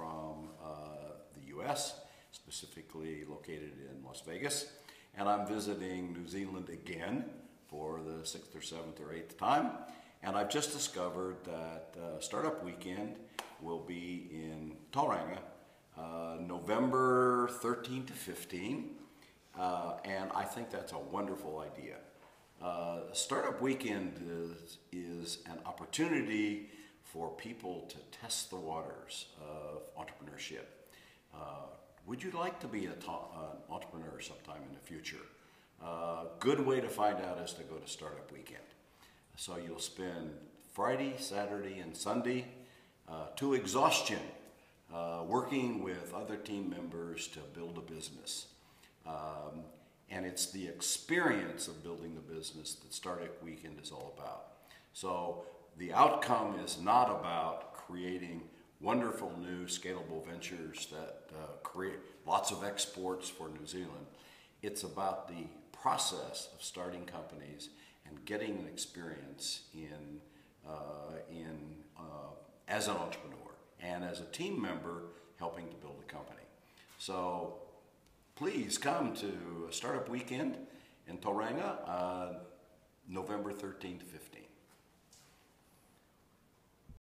from uh, the U.S., specifically located in Las Vegas. And I'm visiting New Zealand again for the sixth or seventh or eighth time. And I've just discovered that uh, Startup Weekend will be in Tauranga uh, November 13 to 15. Uh, and I think that's a wonderful idea. Uh, Startup Weekend is, is an opportunity for people to test the waters of entrepreneurship. Uh, would you like to be an entrepreneur sometime in the future? Uh, good way to find out is to go to Startup Weekend. So you'll spend Friday, Saturday, and Sunday uh, to exhaustion uh, working with other team members to build a business. Um, and it's the experience of building the business that Startup Weekend is all about. So the outcome is not about creating wonderful new scalable ventures that uh, create lots of exports for New Zealand. It's about the process of starting companies and getting an experience in, uh, in, uh, as an entrepreneur and as a team member helping to build a company. So please come to Startup Weekend in Tauranga, uh, November 13th to 15th.